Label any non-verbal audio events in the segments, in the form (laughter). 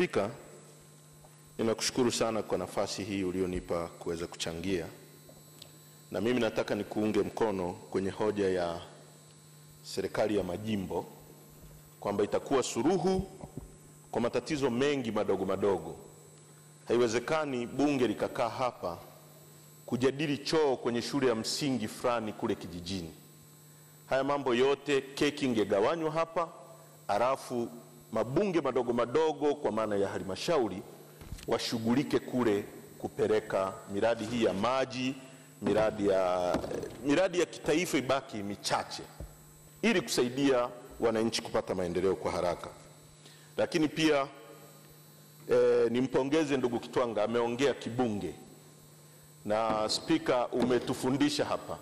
Spika, ninakushukuru sana kwa nafasi hii ulionipa kuweza kuchangia, na mimi nataka nikuunge mkono kwenye hoja ya serikali ya majimbo kwamba itakuwa suruhu kwa matatizo mengi madogo madogo. Haiwezekani bunge likakaa hapa kujadili choo kwenye shule ya msingi fulani kule kijijini. Haya mambo yote keki ingegawanywa hapa, halafu mabunge madogo madogo kwa maana ya halmashauri washughulike kule kupeleka miradi hii ya maji, miradi ya, miradi ya kitaifa ibaki michache ili kusaidia wananchi kupata maendeleo kwa haraka. Lakini pia eh, nimpongeze ndugu Kitwanga ameongea kibunge na spika, umetufundisha hapa,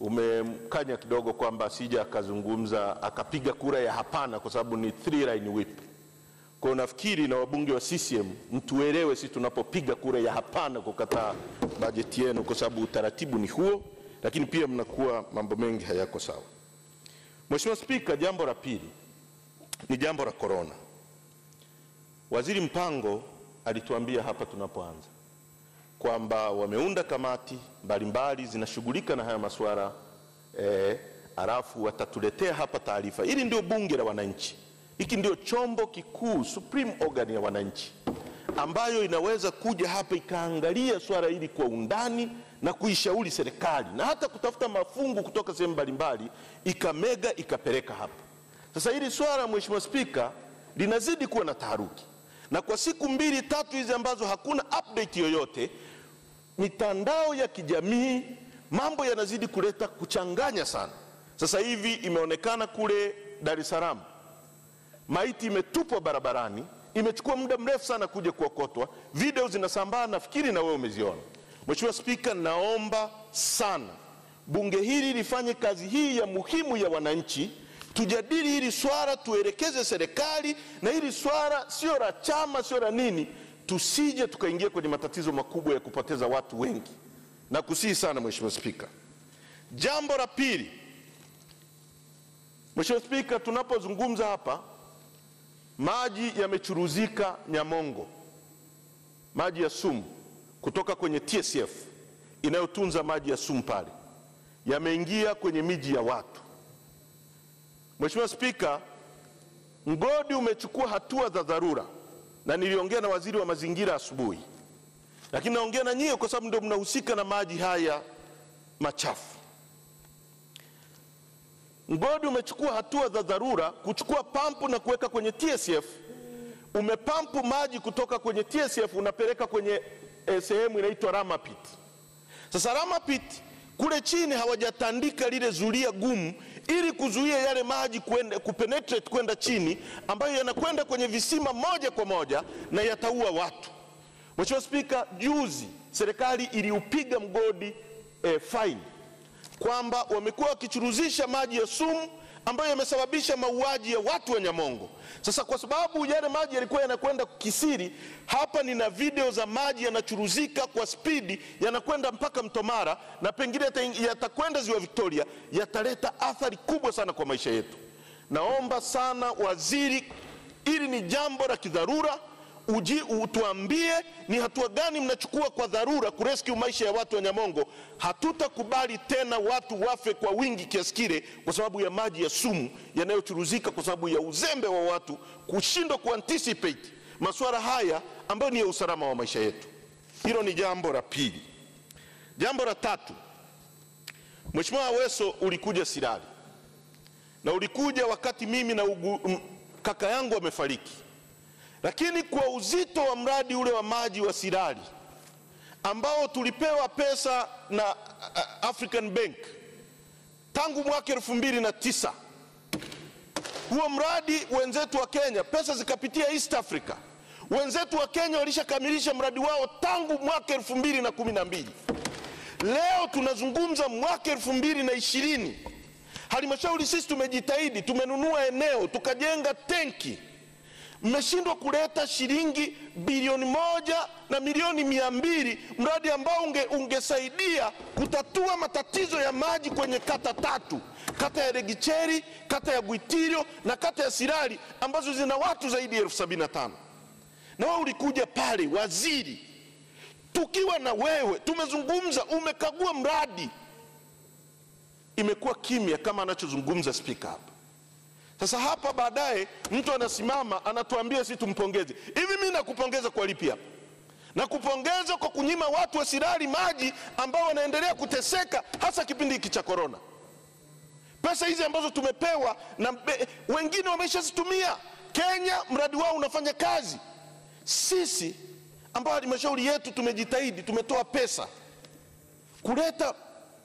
umemkanya kidogo kwamba sija akazungumza akapiga kura ya hapana, kwa sababu ni three line whip. Kwa nafikiri na wabunge wa CCM mtuelewe, sisi tunapopiga kura ya hapana kukataa bajeti yenu, kwa sababu utaratibu ni huo, lakini pia mnakuwa mambo mengi hayako sawa. Mheshimiwa Spika, jambo la pili ni jambo la korona. Waziri Mpango alituambia hapa tunapoanza kwamba wameunda kamati mbalimbali zinashughulika na haya masuala eh, alafu watatuletea hapa taarifa. Hili ndio bunge la wananchi, hiki ndio chombo kikuu, supreme organ ya wananchi, ambayo inaweza kuja hapa ikaangalia swala hili kwa undani na kuishauri serikali na hata kutafuta mafungu kutoka sehemu mbalimbali, ikamega ikapeleka hapa. Sasa hili swala, Mheshimiwa Spika, linazidi kuwa na taharuki, na kwa siku mbili tatu hizi ambazo hakuna update yoyote, mitandao ya kijamii mambo yanazidi kuleta kuchanganya sana. Sasa hivi imeonekana kule Dar es Salaam maiti imetupwa barabarani, imechukua muda mrefu sana kuja kuokotwa, video zinasambaa, nafikiri na wewe umeziona. Mheshimiwa Spika, naomba sana bunge hili lifanye kazi hii ya muhimu ya wananchi, tujadili hili swala, tuelekeze serikali, na hili swala sio la chama, sio la nini, tusije tukaingia kwenye matatizo makubwa ya kupoteza watu wengi. Na kusihi sana Mheshimiwa Spika. Jambo la pili, Mheshimiwa Spika, tunapozungumza hapa maji yamechuruzika Nyamongo, maji ya sumu kutoka kwenye TSF inayotunza maji ya sumu pale yameingia kwenye miji ya watu. Mheshimiwa Spika, mgodi umechukua hatua za dharura, na niliongea na waziri wa mazingira asubuhi, lakini naongea na nyie kwa sababu ndio mnahusika na maji haya machafu. Mgodi umechukua hatua za dharura kuchukua pampu na kuweka kwenye TSF. Umepampu maji kutoka kwenye TSF unapeleka kwenye eh, sehemu inaitwa Ramapit. Sasa Ramapit kule chini hawajatandika lile zulia gumu ili kuzuia yale maji kuende, kupenetrate kwenda chini, ambayo yanakwenda kwenye visima moja kwa moja na yataua watu. Mheshimiwa Spika, juzi serikali iliupiga mgodi eh, fine kwamba wamekuwa wakichuruzisha maji ya sumu ambayo yamesababisha mauaji ya watu wa Nyamongo. Sasa kwa sababu yale maji yalikuwa yanakwenda kisiri, hapa nina video za maji yanachuruzika kwa spidi yanakwenda mpaka Mtomara na pengine yatakwenda ziwa Victoria, yataleta athari kubwa sana kwa maisha yetu. Naomba sana waziri, ili ni jambo la kidharura uji utuambie ni hatua gani mnachukua kwa dharura kurescue maisha ya watu wa Nyamongo. Hatutakubali tena watu wafe kwa wingi kiasi kile kwa sababu ya maji ya sumu yanayochuruzika kwa sababu ya uzembe wa watu kushindwa kuanticipate masuala haya ambayo ni ya usalama wa maisha yetu. Hilo ni jambo la pili. Jambo la tatu, Mheshimiwa Aweso, ulikuja Sirari na ulikuja wakati mimi na ugu, kaka yangu amefariki lakini kwa uzito wa mradi ule wa maji wa Sirari ambao tulipewa pesa na African Bank tangu mwaka elfu mbili na tisa huo mradi wenzetu wa Kenya pesa zikapitia East Africa. Wenzetu wa Kenya walishakamilisha mradi wao tangu mwaka elfu mbili na kumi na mbili. Leo tunazungumza mwaka elfu mbili na ishirini. Halmashauri sisi tumejitahidi, tumenunua eneo tukajenga tenki mmeshindwa kuleta shilingi bilioni moja na milioni mia mbili mradi ambao unge, ungesaidia kutatua matatizo ya maji kwenye kata tatu kata ya Regicheri, kata ya Gwitirio na kata ya Sirari ambazo zina watu zaidi ya elfu sabini na tano. na wewe ulikuja pale waziri, tukiwa na wewe tumezungumza, umekagua mradi, imekuwa kimya kama anachozungumza spika hapa. Sasa hapa baadaye mtu anasimama anatuambia si tumpongeze. Hivi mimi nakupongeza kwa lipi? Nakupongeza kwa kunyima watu wasirari maji ambao wanaendelea kuteseka hasa kipindi hiki cha korona. Pesa hizi ambazo tumepewa na be, wengine wameshazitumia. Kenya mradi wao unafanya kazi. Sisi ambao halmashauri yetu tumejitahidi, tumetoa pesa kuleta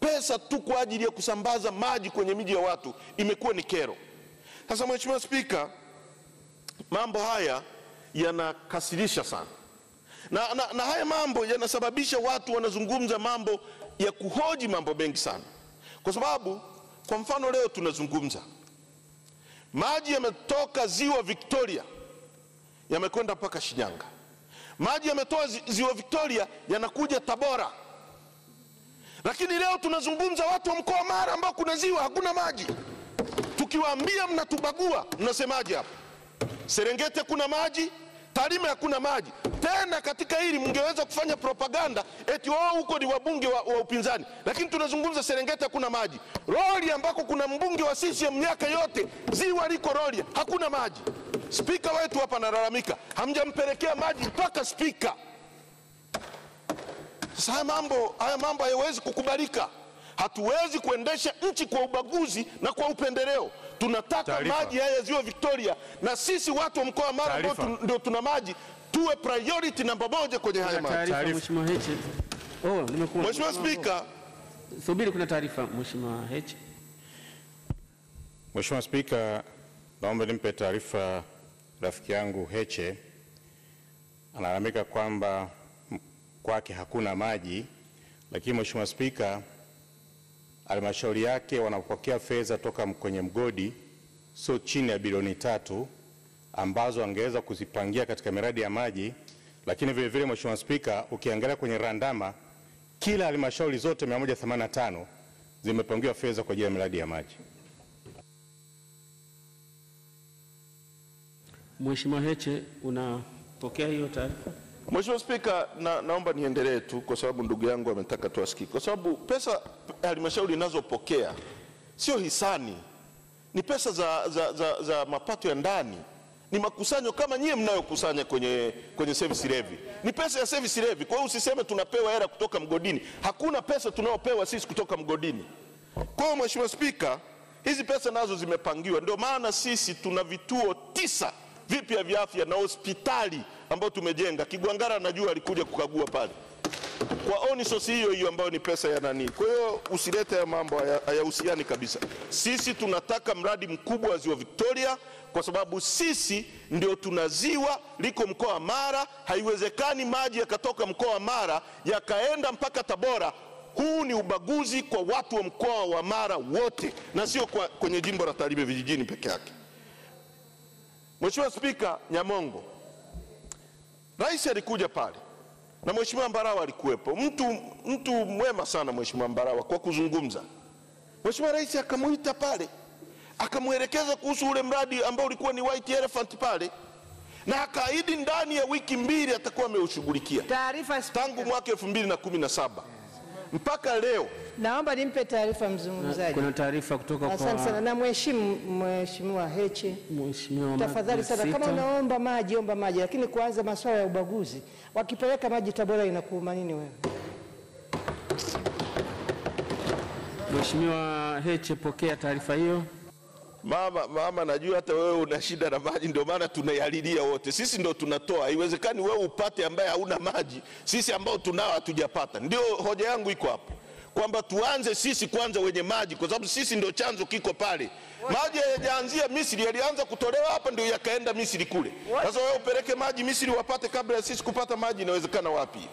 pesa tu kwa ajili ya kusambaza maji kwenye miji ya watu, imekuwa ni kero. Sasa Mheshimiwa Spika, mambo haya yanakasirisha sana. Na, na, na haya mambo yanasababisha watu wanazungumza mambo ya kuhoji mambo mengi sana, kwa sababu kwa mfano leo tunazungumza maji yametoka ziwa Victoria yamekwenda mpaka Shinyanga, maji yametoa ziwa Victoria yanakuja Tabora, lakini leo tunazungumza watu wa mkoa Mara ambao kuna ziwa hakuna maji. Tukiwaambia mnatubagua, mnasemaje hapa? Serengeti hakuna maji, Tarime hakuna maji. Tena katika hili mngeweza kufanya propaganda eti wao huko ni wabunge wa, wa upinzani, lakini tunazungumza Serengeti hakuna maji. Roli ambako kuna mbunge wa CCM miaka yote, ziwa liko Roli, hakuna maji. Spika wetu hapa analalamika, hamjampelekea maji mpaka spika. Sasa haya mambo, haya mambo hayawezi kukubalika. Hatuwezi kuendesha nchi kwa ubaguzi na kwa upendeleo. Tunataka Taarifa. maji haya ziwa Victoria, na sisi watu wa mkoa wa Mara ambao tu- ndio tuna maji tuwe priority namba moja kwenye haya maji. Mheshimiwa Heche. Oh, nimekuwa. Mheshimiwa Spika, Subiri, kuna taarifa Mheshimiwa Heche. Mheshimiwa Spika, naomba nimpe taarifa rafiki yangu Heche. Analalamika kwamba kwake hakuna maji, lakini Mheshimiwa Spika, halmashauri yake wanapokea fedha toka kwenye mgodi sio chini ya bilioni tatu ambazo angeweza kuzipangia katika miradi ya maji, lakini vile vile Mheshimiwa Spika, ukiangalia kwenye randama kila halmashauri zote 185 zimepangiwa fedha kwa ajili ya miradi ya maji. Mheshimiwa Heche, unapokea hiyo taarifa? Mheshimiwa Spika, na, naomba niendelee tu kwa sababu ndugu yangu ametaka tuasikie, kwa sababu pesa halmashauri inazopokea sio hisani, ni pesa za, za, za, za mapato ya ndani, ni makusanyo kama nyie mnayokusanya kwenye, kwenye service levy, ni pesa ya service levy. Kwa hiyo usiseme tunapewa hela kutoka mgodini, hakuna pesa tunayopewa sisi kutoka mgodini. Kwa hiyo Mheshimiwa Spika, hizi pesa nazo zimepangiwa, ndio maana sisi tuna vituo tisa vipya vya afya na hospitali ambayo tumejenga. Kigwangara najua alikuja kukagua pale kwa oni sosi hiyo hiyo ambayo ni pesa ya nani. Kwa hiyo usilete ya mambo hayahusiani kabisa. Sisi tunataka mradi mkubwa wa ziwa Victoria kwa sababu sisi ndio tuna ziwa liko mkoa wa Mara. Haiwezekani maji yakatoka mkoa wa Mara yakaenda mpaka Tabora. Huu ni ubaguzi kwa watu wa mkoa wa Mara wote na sio kwenye jimbo la Tarime vijijini peke yake. Mheshimiwa Spika, Nyamongo, rais alikuja pale na Mheshimiwa Mbarawa alikuwepo, mtu, mtu mwema sana Mheshimiwa Mbarawa kwa kuzungumza. Mheshimiwa Rais akamuita pale akamwelekeza kuhusu ule mradi ambao ulikuwa ni White Elephant pale, na akaahidi ndani ya wiki mbili atakuwa ameushughulikia Taarifa tangu mwaka elfu mbili na kumi na saba mpaka leo. Naomba nimpe taarifa mzungumzaji. Kuna taarifa kutoka kwa Asante sana na mheshimu Mheshimiwa Heche, Mheshimiwa tafadhali sana, kama unaomba maji omba maji, lakini kuanza masuala ya ubaguzi, wakipeleka maji Tabora inakuuma nini wewe? Mheshimiwa Heche, pokea taarifa hiyo. Mama, mama, najua hata wewe una shida na maji, ndio maana tunayalilia wote. Sisi ndio tunatoa, haiwezekani wewe upate ambaye hauna maji, sisi ambao tunao hatujapata. Ndio hoja yangu iko hapo, kwamba tuanze sisi kwanza wenye maji, kwa sababu sisi ndio chanzo kiko pale. Maji hayajaanzia Misri, yalianza kutolewa hapa ndio yakaenda Misri kule. Sasa wewe upeleke maji Misri wapate kabla ya sisi kupata maji, inawezekana wapi?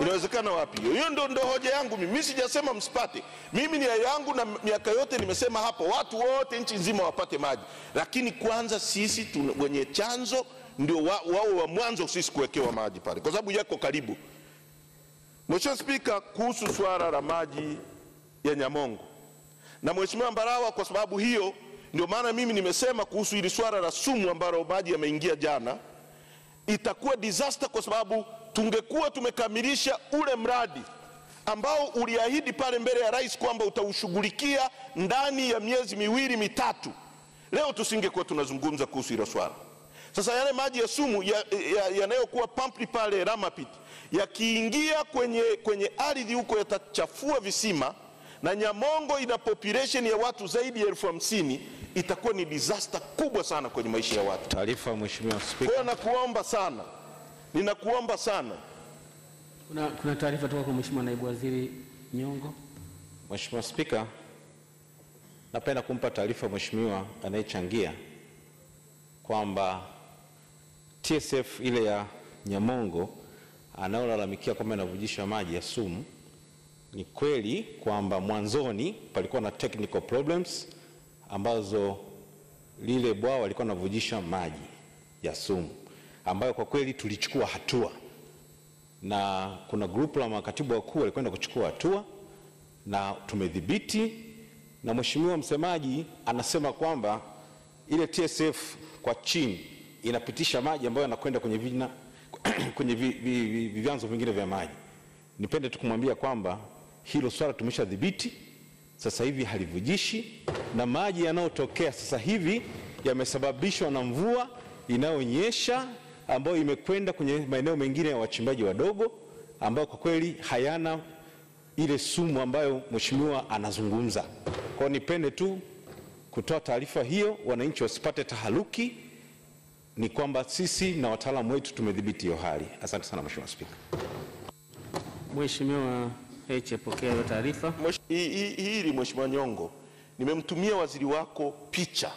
Inawezekana wapi hiyo? ndio ndo, ndo hoja yangu mimi. Mimi sijasema msipate. Mimi nia yangu na miaka yote nimesema hapo, watu wote nchi nzima wapate maji, lakini kwanza sisi tuna, wenye chanzo ndio wao wa, wao wa mwanzo sisi kuwekewa maji pale, kwa sababu yako karibu. Mheshimiwa Spika, kuhusu swala la maji ya Nyamongo na Mheshimiwa Mbarawa, kwa sababu hiyo ndio maana mimi nimesema kuhusu hili swala la sumu ambalo maji yameingia jana itakuwa disaster kwa sababu tungekuwa tumekamilisha ule mradi ambao uliahidi pale mbele ya rais kwamba utaushughulikia ndani ya miezi miwili mitatu, leo tusingekuwa tunazungumza kuhusu hilo swala. Sasa yale maji ya sumu yanayokuwa ya, ya pumped pale Ramapit yakiingia kwenye, kwenye ardhi huko yatachafua visima, na Nyamongo ina population ya watu zaidi ya elfu hamsini itakuwa ni disaster kubwa sana kwenye maisha ya watu. Taarifa Mheshimiwa Kwa Spika. Kwa nakuomba sana, ninakuomba sana Kuna, kuna taarifa toka kwa Mheshimiwa Naibu Waziri Nyongo. Mheshimiwa Spika, napenda kumpa taarifa Mheshimiwa anayechangia kwamba TSF ile ya Nyamongo anayolalamikia kwamba inavujisha maji ya sumu, ni kweli kwamba mwanzoni palikuwa na technical problems ambazo lile bwawa walikuwa wanavujisha maji ya sumu ambayo kwa kweli tulichukua hatua. Na kuna grupu la makatibu wakuu walikwenda kuchukua hatua na tumedhibiti, na mheshimiwa msemaji anasema kwamba ile TSF kwa chini inapitisha maji ambayo yanakwenda kwenye vina (clears throat) kwenye vyanzo vingine vya maji. Nipende tu kumwambia kwamba hilo swala tumeshadhibiti, sasa hivi halivujishi, na maji yanayotokea sasa hivi yamesababishwa na mvua inayonyesha ambayo imekwenda kwenye maeneo mengine ya wachimbaji wadogo ambao kwa kweli hayana ile sumu ambayo mheshimiwa anazungumza. Kwa hiyo nipende tu kutoa taarifa hiyo, wananchi wasipate taharuki, ni kwamba sisi na wataalamu wetu tumedhibiti hiyo hali. Asante sana Mheshimiwa Spika. Mheshimiwa Heche, pokea hiyo taarifa. Mwesh- hii- hii- hili Mheshimiwa Nyongo, nimemtumia waziri wako picha,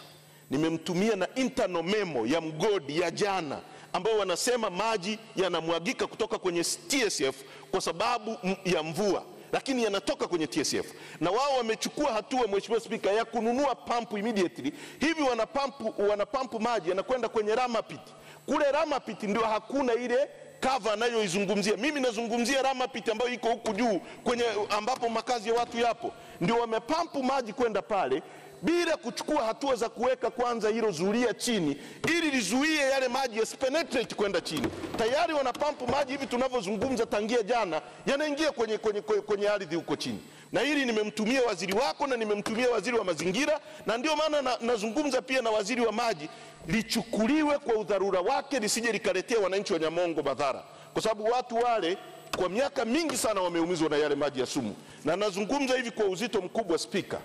nimemtumia na internal memo ya mgodi ya jana ambao wanasema maji yanamwagika kutoka kwenye TSF kwa sababu ya mvua, lakini yanatoka kwenye TSF na wao wamechukua hatua, Mheshimiwa Spika, ya kununua pampu immediately. Hivi wanapampu, wanapampu maji yanakwenda kwenye Ramapit. Kule Ramapit ndio hakuna ile kava anayoizungumzia. Mimi nazungumzia Ramapit ambayo iko huku juu kwenye ambapo makazi ya watu yapo, ndio wamepampu maji kwenda pale bila kuchukua hatua za kuweka kwanza hilo zulia chini ili lizuie yale maji yasipenetrate kwenda chini. Tayari wanapampu maji hivi tunavyozungumza, tangia jana yanaingia kwenye, kwenye, kwenye, kwenye ardhi huko chini, na hili nimemtumia waziri wako na nimemtumia waziri wa mazingira, na ndio maana na, nazungumza pia na waziri wa maji lichukuliwe kwa udharura wake, lisije likaletea wananchi wa Nyamongo madhara, kwa sababu watu wale kwa miaka mingi sana wameumizwa na yale maji ya sumu, na nazungumza hivi kwa uzito mkubwa, Spika.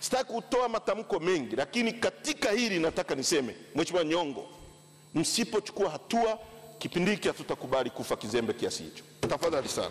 Sitaki kutoa matamko mengi, lakini katika hili nataka niseme, Mheshimiwa Nyongo, msipochukua hatua, kipindi hiki hatutakubali kufa kizembe kiasi hicho. Tafadhali sana.